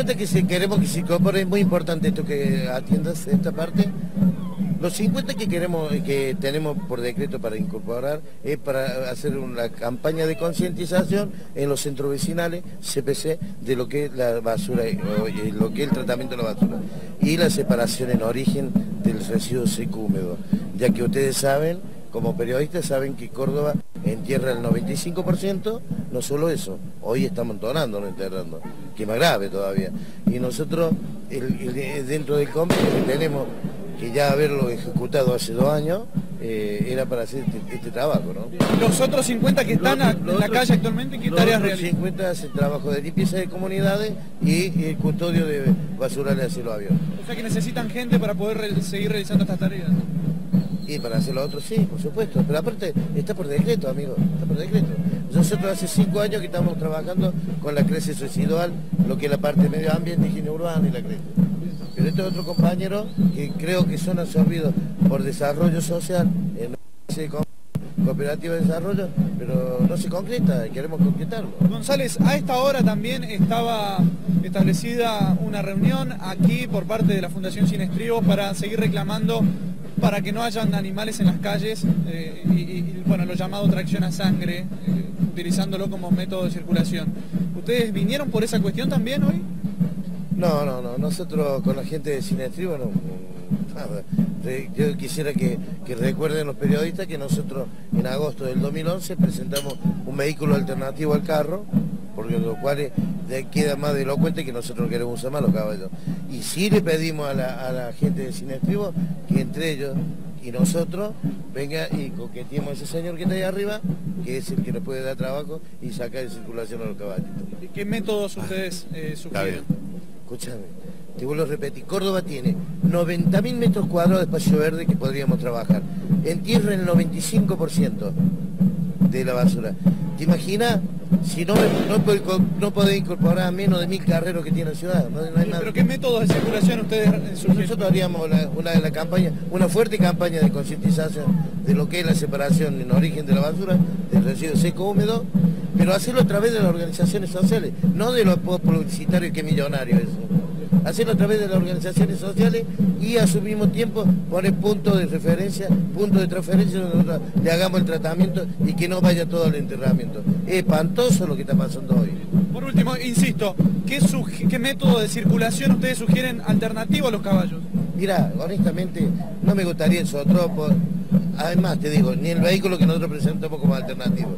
50 que si queremos que se incorpore, es muy importante esto que atiendas esta parte. Los 50 que queremos, que tenemos por decreto para incorporar es para hacer una campaña de concientización en los centros vecinales, CPC, de lo que es la basura, lo que es el tratamiento de la basura y la separación en origen del residuo seco húmedo, ya que ustedes saben, como periodistas saben que Córdoba entierra el 95%, no solo eso, hoy estamos donando, no enterrando, que es más grave todavía. Y nosotros, dentro del convenio que tenemos que ya haberlo ejecutado hace dos años, eh, era para hacer este, este, trabajo, ¿no? Los otros 50 que están en la calle actualmente, ¿qué tareas realizan? Los 50 hacen trabajo de limpieza de comunidades y, el custodio de basurales a cielo abierto. O sea que necesitan gente para poder seguir realizando estas tareas. Y para hacer lo otro sí, por supuesto. Pero aparte está por decreto, amigo, está por decreto. Nosotros hace cinco años que estamos trabajando con la crece residual, lo que es la parte medio ambiente, higiene urbana y la crece. Pero este otro compañero que creo que son absorbidos por desarrollo social en cooperativa de desarrollo, pero no se concreta queremos concretarlo. González, a esta hora también estaba establecida una reunión aquí por parte de la Fundación Sin Estribos para seguir reclamando para que no hayan animales en las calles eh, y, bueno, lo llamado tracción a sangre, eh, utilizándolo como método de circulación. ¿Ustedes vinieron por esa cuestión también hoy? No, no, no. Nosotros con la gente de Cinestribo no, nada. Yo quisiera que, recuerden los periodistas que nosotros en agosto del 2011 presentamos un vehículo alternativo al carro, porque lo cual queda más de elocuente que nosotros queremos usar más los caballos. Y sí le pedimos a la, gente de Cinestribo que entre ellos y nosotros venga y coqueteemos a ese señor que está ahí arriba, que es el que nos puede dar trabajo y sacar de circulación a los caballos. ¿Qué métodos ustedes eh, sugieren? escúchame, te vuelvo a repetir, Córdoba tiene 90.000 metros cuadrados de espacio verde que podríamos trabajar. En tierra el 95% de la basura. ¿Te imaginas si no, no, podés incorporar a menos de mil carreros que tiene la ciudad? ¿Pero qué métodos de circulación ustedes sugieren? Nosotros haríamos una, la campaña, una fuerte campaña de concientización de lo que es la separación en origen de la basura, del residuo seco húmedo, pero hacerlo a través de las organizaciones sociales, no de los publicitarios que millonarios eso. Hacerlo a través de las organizaciones sociales y a su mismo tiempo poner puntos de referencia, puntos de transferencia donde nosotros le hagamos el tratamiento y que no vaya todo al enterramiento. Es espantoso lo que está pasando hoy. Por último, insisto, ¿qué, qué método de circulación ustedes sugieren alternativo a los caballos? Mira, honestamente, no me gustaría eso. Además, te digo, ni el vehículo que nosotros presentamos como alternativo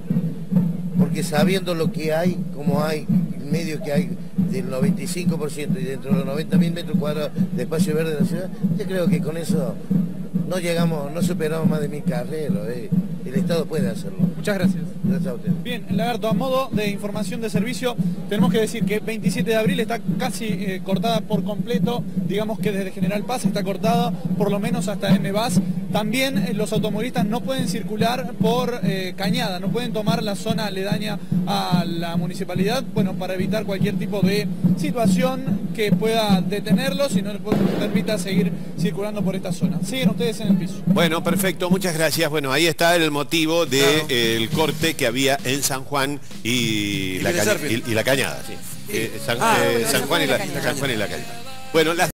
porque sabiendo lo que hay, como hay, medios que hay del 95% y dentro de los 90.000 metros cuadrados de espacio verde de la ciudad, yo creo que con eso no llegamos, no superamos más de mil carreros. Eh. El Estado puede hacerlo. Muchas gracias. Gracias a usted. Bien, Lagarto, a modo de información de servicio, tenemos que decir que 27 de abril está casi eh, cortada por completo, digamos que desde General Paz está cortada por lo menos hasta MBAS. También eh, los automovilistas no pueden circular por eh, Cañada, no pueden tomar la zona aledaña a la municipalidad, bueno, para evitar cualquier tipo de situación que pueda detenerlos y no les permita seguir circulando por esta zona. Siguen ustedes en el piso. Bueno, perfecto, muchas gracias. Bueno, ahí está el motivo del corte que había en San Juan y, la, y, la, Cañada. Sí. Eh, San, ah, Juan y la, San Juan y la Cañada. Bueno, las